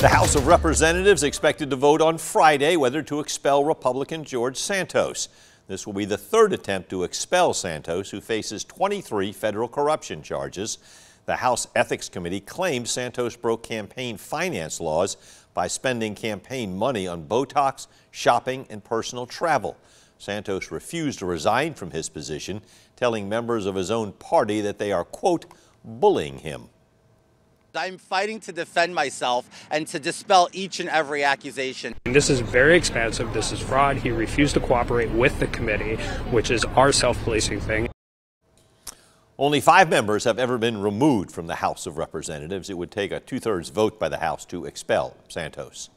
The House of Representatives expected to vote on Friday whether to expel Republican George Santos. This will be the third attempt to expel Santos, who faces 23 federal corruption charges. The House Ethics Committee claims Santos broke campaign finance laws by spending campaign money on Botox, shopping, and personal travel. Santos refused to resign from his position, telling members of his own party that they are, quote, bullying him. I'm fighting to defend myself and to dispel each and every accusation. This is very expansive. This is fraud. He refused to cooperate with the committee, which is our self policing thing. Only five members have ever been removed from the House of Representatives. It would take a two thirds vote by the House to expel Santos.